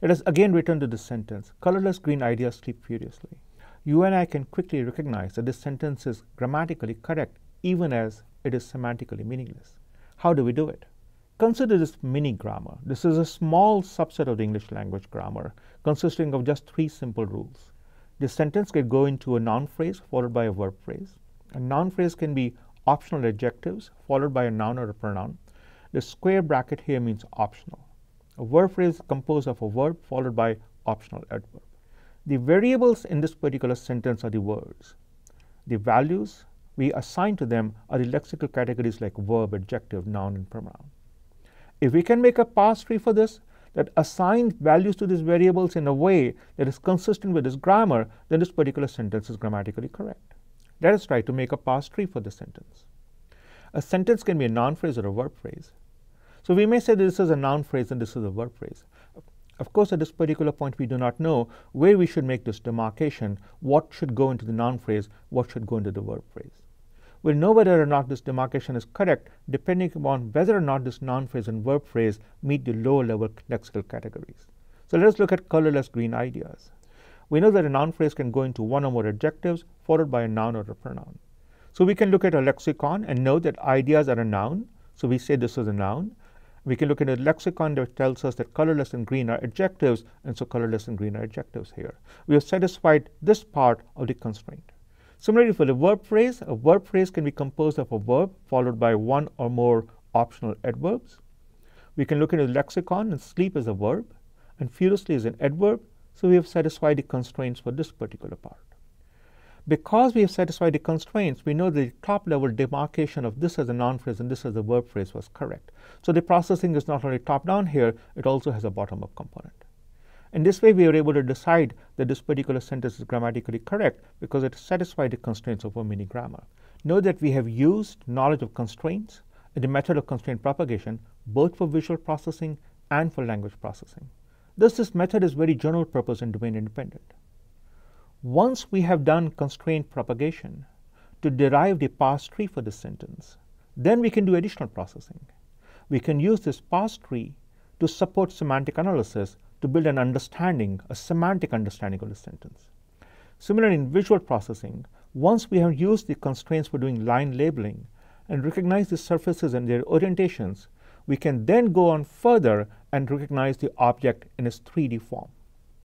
Let us again return to this sentence. Colorless green ideas sleep furiously. You and I can quickly recognize that this sentence is grammatically correct even as it is semantically meaningless. How do we do it? Consider this mini grammar. This is a small subset of the English language grammar consisting of just three simple rules. This sentence can go into a noun phrase followed by a verb phrase. A noun phrase can be optional adjectives followed by a noun or a pronoun. The square bracket here means optional. A verb phrase composed of a verb followed by optional adverb. The variables in this particular sentence are the words. The values we assign to them are the lexical categories like verb, adjective, noun, and pronoun. If we can make a parse tree for this that assigns values to these variables in a way that is consistent with this grammar, then this particular sentence is grammatically correct. Let us try to make a parse tree for this sentence. A sentence can be a noun phrase or a verb phrase. So we may say this is a noun phrase and this is a verb phrase. Of course, at this particular point, we do not know where we should make this demarcation, what should go into the noun phrase, what should go into the verb phrase. We'll know whether or not this demarcation is correct depending upon whether or not this noun phrase and verb phrase meet the lower level lexical categories. So let us look at colorless green ideas. We know that a noun phrase can go into one or more adjectives followed by a noun or a pronoun. So we can look at a lexicon and know that ideas are a noun. So we say this is a noun. We can look at a lexicon that tells us that colorless and green are adjectives, and so colorless and green are adjectives here. We have satisfied this part of the constraint. Similarly, for the verb phrase, a verb phrase can be composed of a verb followed by one or more optional adverbs. We can look at a lexicon and sleep is a verb and furiously is an adverb. So we have satisfied the constraints for this particular part. Because we have satisfied the constraints, we know the top level demarcation of this as a noun phrase and this as a verb phrase was correct. So the processing is not only top down here, it also has a bottom up component. In this way, we are able to decide that this particular sentence is grammatically correct because it satisfies the constraints of a mini grammar. Note that we have used knowledge of constraints and the method of constraint propagation both for visual processing and for language processing. Thus, this method is very general purpose and domain independent. Once we have done constraint propagation to derive the parse tree for this sentence, then we can do additional processing. We can use this parse tree to support semantic analysis to build an understanding, a semantic understanding of the sentence. Similarly, in visual processing, once we have used the constraints for doing line labeling and recognize the surfaces and their orientations, we can then go on further and recognize the object in its 3D form.